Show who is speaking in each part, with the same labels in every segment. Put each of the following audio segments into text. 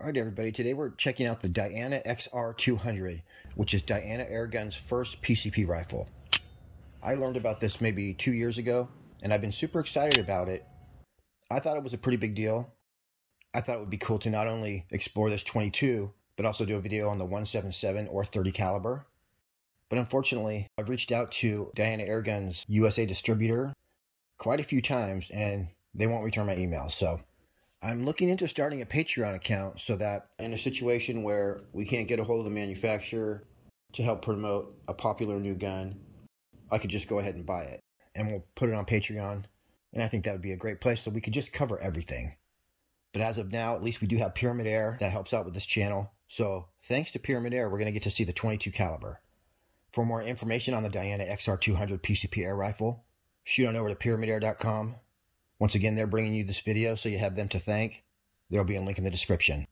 Speaker 1: All right, everybody. Today we're checking out the Diana XR200, which is Diana Airgun's first PCP rifle. I learned about this maybe two years ago, and I've been super excited about it. I thought it was a pretty big deal. I thought it would be cool to not only explore this 22, but also do a video on the 177 or 30 caliber. But unfortunately, I've reached out to Diana Airgun's USA distributor quite a few times, and they won't return my emails. So I'm looking into starting a Patreon account so that in a situation where we can't get a hold of the manufacturer to help promote a popular new gun, I could just go ahead and buy it and we'll put it on Patreon. And I think that would be a great place so we could just cover everything. But as of now, at least we do have Pyramyd Air that helps out with this channel. So thanks to Pyramyd Air, we're going to get to see the 22 caliber. For more information on the Diana XR200 PCP air rifle, shoot on over to pyramydair.com once again, they're bringing you this video, so you have them to thank. There'll be a link in the description.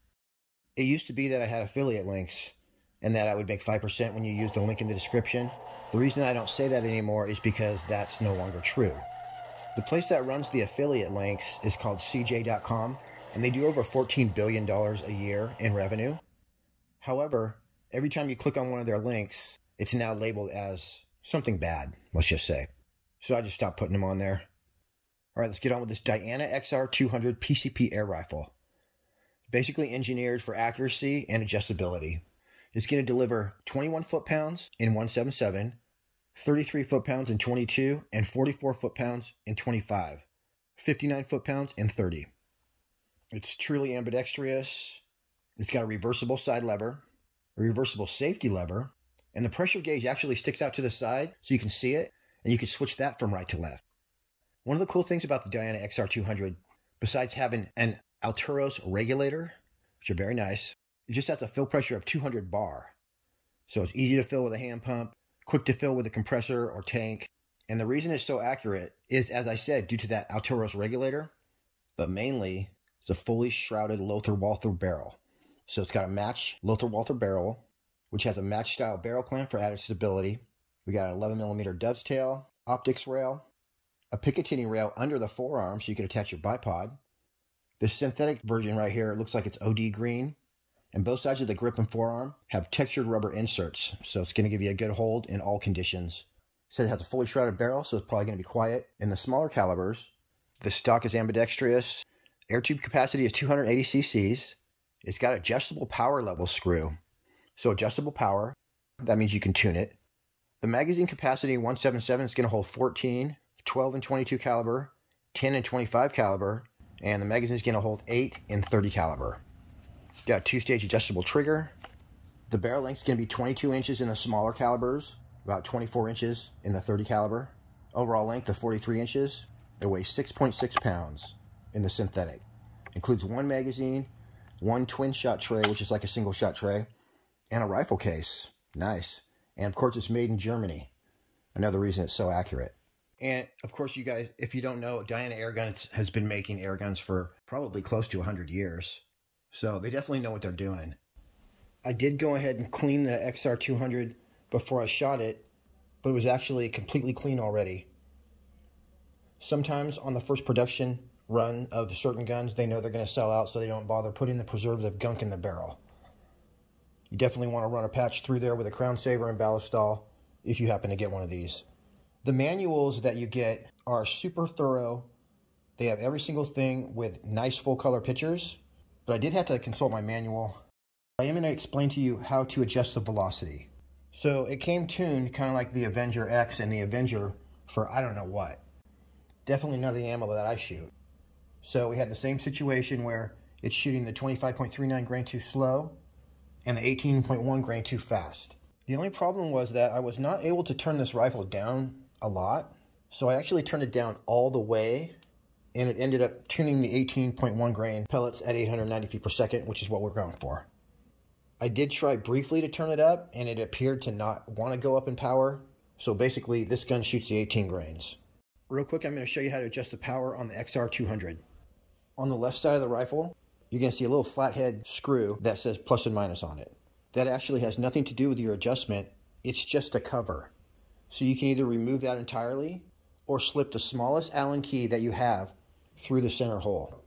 Speaker 1: It used to be that I had affiliate links and that I would make 5% when you use the link in the description. The reason I don't say that anymore is because that's no longer true. The place that runs the affiliate links is called CJ.com, and they do over $14 billion a year in revenue. However, every time you click on one of their links, it's now labeled as something bad, let's just say. So I just stopped putting them on there. All right, let's get on with this Diana XR200 PCP air rifle. Basically engineered for accuracy and adjustability. It's going to deliver 21 foot-pounds in 177, 33 foot-pounds in 22, and 44 foot-pounds in 25, 59 foot-pounds in 30. It's truly ambidextrous. It's got a reversible side lever, a reversible safety lever, and the pressure gauge actually sticks out to the side so you can see it, and you can switch that from right to left. One of the cool things about the Diana XR200, besides having an Alturos regulator, which are very nice, it just has a fill pressure of 200 bar. So it's easy to fill with a hand pump, quick to fill with a compressor or tank. And the reason it's so accurate is, as I said, due to that Alturos regulator, but mainly it's a fully shrouded Lothar Walther barrel. So it's got a match Lothar Walther barrel, which has a match style barrel clamp for added stability. We got an 11 millimeter dovetail, optics rail, a Picatinny rail under the forearm so you can attach your bipod. The synthetic version right here looks like it's OD green. And both sides of the grip and forearm have textured rubber inserts, so it's going to give you a good hold in all conditions. It says it has a fully shrouded barrel, so it's probably going to be quiet. In the smaller calibers, the stock is ambidextrous. Air tube capacity is 280 cc's. It's got adjustable power level screw. So adjustable power, that means you can tune it. The magazine capacity 177 is going to hold 14 12 and 22 caliber, 10 and 25 caliber, and the magazine is going to hold 8 and 30 caliber. Got a two-stage adjustable trigger. The barrel length is going to be 22 inches in the smaller calibers, about 24 inches in the 30 caliber. Overall length of 43 inches. It weighs 6.6 pounds in the synthetic. Includes one magazine, one twin shot tray, which is like a single shot tray, and a rifle case. Nice. And of course, it's made in Germany. Another reason it's so accurate. And of course, you guys, if you don't know, Diana Airguns has been making air guns for probably close to 100 years. So they definitely know what they're doing. I did go ahead and clean the XR200 before I shot it, but it was actually completely clean already. Sometimes on the first production run of certain guns, they know they're going to sell out, so they don't bother putting the preservative gunk in the barrel. You definitely want to run a patch through there with a crown saver and ballast ballistol if you happen to get one of these. The manuals that you get are super thorough. They have every single thing with nice full color pictures, but I did have to consult my manual. I am going to explain to you how to adjust the velocity. So it came tuned kind of like the Avenger X and the Avenger for I don't know what. Definitely not the ammo that I shoot. So we had the same situation where it's shooting the 25.39 grain too slow and the 18.1 grain too fast. The only problem was that I was not able to turn this rifle down a lot. So I actually turned it down all the way and it ended up tuning the 18.1 grain pellets at 890 feet per second, which is what we're going for. I did try briefly to turn it up and it appeared to not want to go up in power. So basically this gun shoots the 18 grains. Real quick, I'm going to show you how to adjust the power on the XR200. On the left side of the rifle, you're going to see a little flathead screw that says plus and minus on it. That actually has nothing to do with your adjustment. It's just a cover. So you can either remove that entirely or slip the smallest Allen key that you have through the center hole.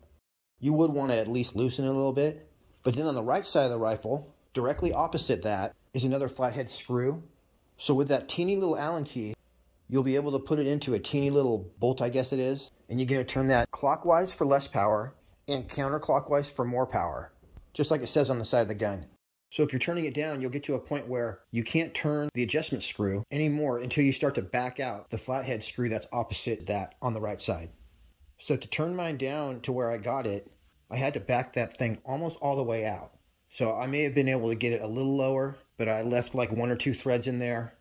Speaker 1: You would want to at least loosen it a little bit, but then on the right side of the rifle, directly opposite that, is another flathead screw. So with that teeny little Allen key, you'll be able to put it into a teeny little bolt, I guess it is, and you're going to turn that clockwise for less power and counterclockwise for more power, just like it says on the side of the gun. So if you're turning it down, you'll get to a point where you can't turn the adjustment screw anymore until you start to back out the flathead screw that's opposite that on the right side. So to turn mine down to where I got it, I had to back that thing almost all the way out. So I may have been able to get it a little lower, but I left like one or two threads in there.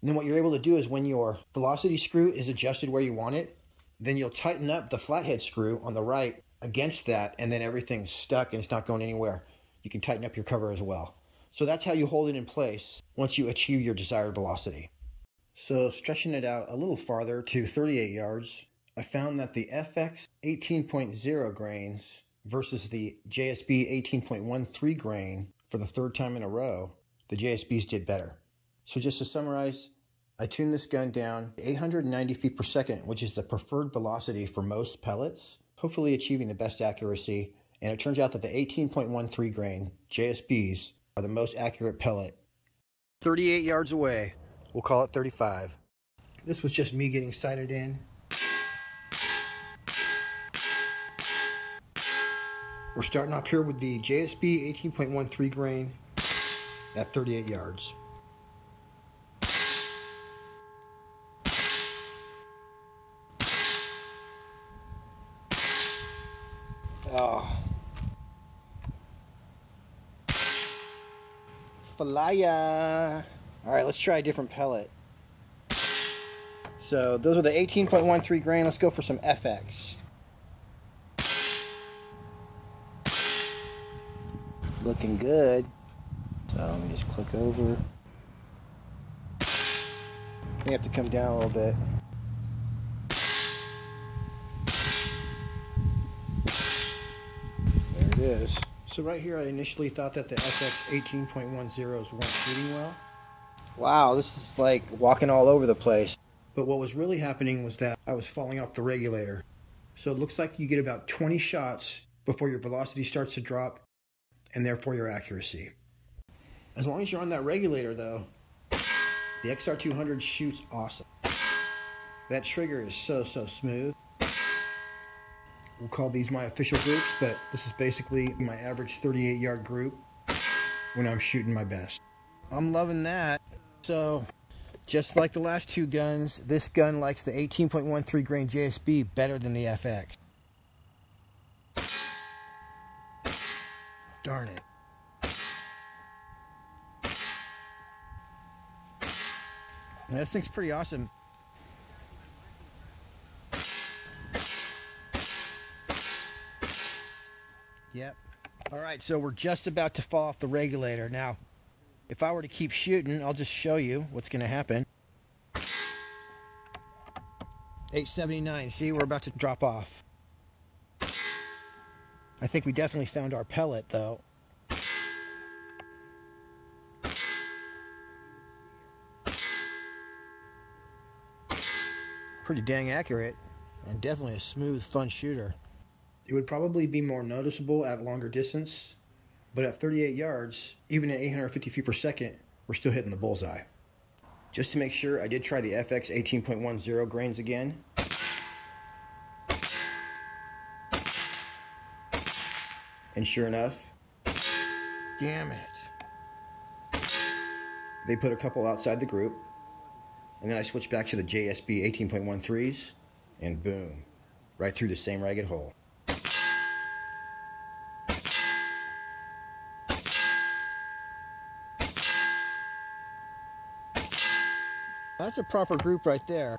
Speaker 1: And then what you're able to do is when your velocity screw is adjusted where you want it, then you'll tighten up the flathead screw on the right against that, and then everything's stuck and it's not going anywhere you can tighten up your cover as well. So that's how you hold it in place once you achieve your desired velocity. So stretching it out a little farther to 38 yards, I found that the FX 18.0 grains versus the JSB 18.13 grain for the third time in a row, the JSBs did better. So just to summarize, I tuned this gun down 890 feet per second, which is the preferred velocity for most pellets, hopefully achieving the best accuracy and it turns out that the 18.13 grain JSBs are the most accurate pellet. 38 yards away, we'll call it 35. This was just me getting sighted in. We're starting off here with the JSB 18.13 grain at 38 yards. Oh. Falaya. All right, let's try a different pellet. So those are the 18.13 grain. Let's go for some FX. Looking good. So let me just click over. We have to come down a little bit. There it is. So right here, I initially thought that the FX 18.10s weren't shooting well. Wow, this is like walking all over the place. But what was really happening was that I was falling off the regulator. So it looks like you get about 20 shots before your velocity starts to drop and therefore your accuracy. As long as you're on that regulator though, the XR200 shoots awesome. That trigger is so, so smooth. We'll call these my official groups, but this is basically my average 38 yard group when I'm shooting my best. I'm loving that. So, just like the last two guns, this gun likes the 18.13 grain JSB better than the FX. Darn it. This thing's pretty awesome. Yep. All right, so we're just about to fall off the regulator. Now, if I were to keep shooting, I'll just show you what's going to happen. 879, see, we're about to drop off. I think we definitely found our pellet, though. Pretty dang accurate, and definitely a smooth, fun shooter. It would probably be more noticeable at longer distance, but at 38 yards, even at 850 feet per second, we're still hitting the bullseye. Just to make sure, I did try the FX 18.10 grains again. And sure enough, damn it. They put a couple outside the group, and then I switched back to the JSB 18.13s, and boom, right through the same ragged hole. That's a proper group right there.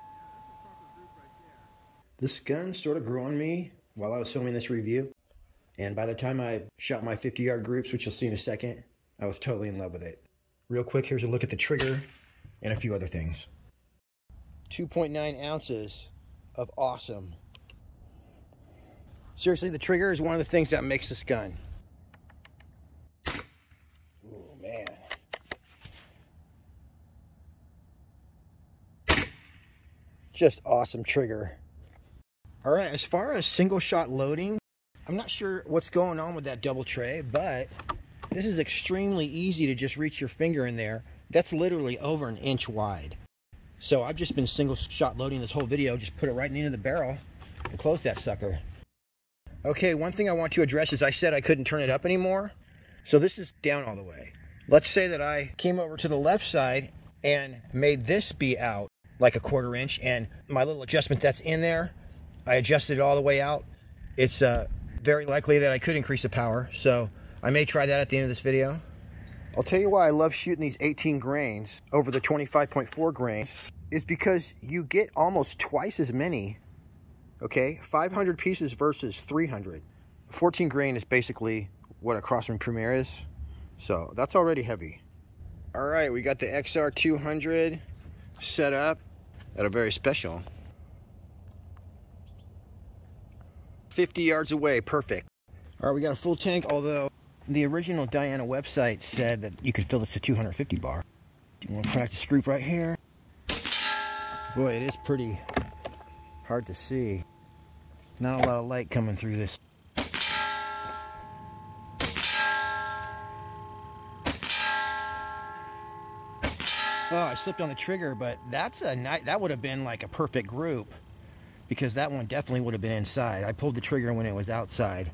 Speaker 1: This gun sort of grew on me while I was filming this review. And by the time I shot my 50 yard groups, which you'll see in a second, I was totally in love with it. Real quick, here's a look at the trigger and a few other things. 2.9 ounces of awesome. Seriously, the trigger is one of the things that makes this gun. Oh, man. Just awesome trigger. All right, as far as single shot loading, I'm not sure what's going on with that double tray, but This is extremely easy to just reach your finger in there. That's literally over an inch wide. So I've just been single shot loading this whole video. Just put it right in the end of the barrel and close that sucker. Okay, one thing I want to address is I said I couldn't turn it up anymore. So this is down all the way. Let's say that I came over to the left side and made this be out like a quarter inch and my little adjustment that's in there, I adjusted it all the way out. It's uh, very likely that I could increase the power. So I may try that at the end of this video. I'll tell you why I love shooting these 18 grains over the 25.4 grains is because you get almost twice as many, okay? 500 pieces versus 300. 14 grain is basically what a Crosman Premier is. So that's already heavy. All right, we got the XR200 set up at a very special. 50 yards away, perfect. All right, we got a full tank, although the original Diana website said that you could fill this to 250 bar. Do you want to practice group right here? Boy, it is pretty hard to see. Not a lot of light coming through this. Oh, I slipped on the trigger, but that's a night. That would have been like a perfect group because that one definitely would have been inside. I pulled the trigger when it was outside.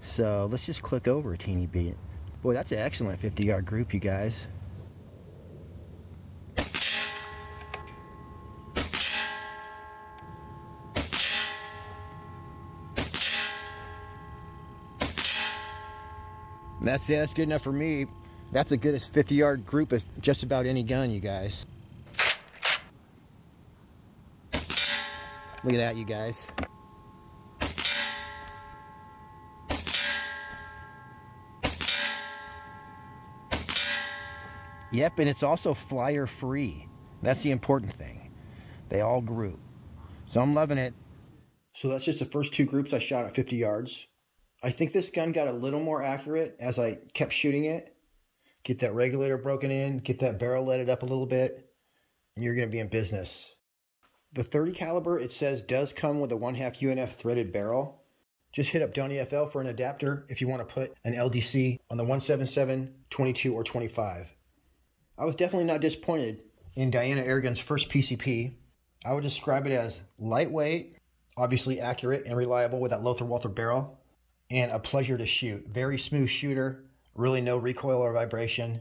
Speaker 1: So let's just click over a teeny bit. Boy, that's an excellent 50 yard group, you guys. That's it. That's good enough for me. That's a good as 50 yard group of just about any gun, you guys. Look at that, you guys. Yep, and it's also flyer free. That's the important thing. They all group. So I'm loving it. So that's just the first two groups I shot at 50 yards. I think this gun got a little more accurate as I kept shooting it. Get that regulator broken in, get that barrel leaded up a little bit, and you're going to be in business. The 30 caliber, it says, does come with a 1 half UNF threaded barrel. Just hit up Donny FL for an adapter if you want to put an LDC on the 177, 22, or 25. I was definitely not disappointed in Diana Airgun's first PCP. I would describe it as lightweight, obviously accurate and reliable with that Lothar Walther barrel, and a pleasure to shoot. Very smooth shooter, really no recoil or vibration,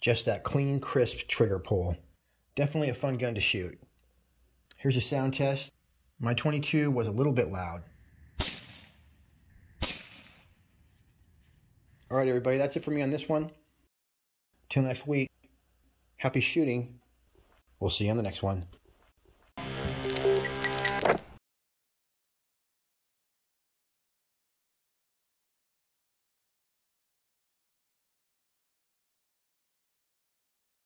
Speaker 1: just that clean, crisp trigger pull. Definitely a fun gun to shoot. Here's a sound test. My 22 was a little bit loud. All right, everybody, that's it for me on this one. Till next week. Happy shooting. We'll see you on the next one.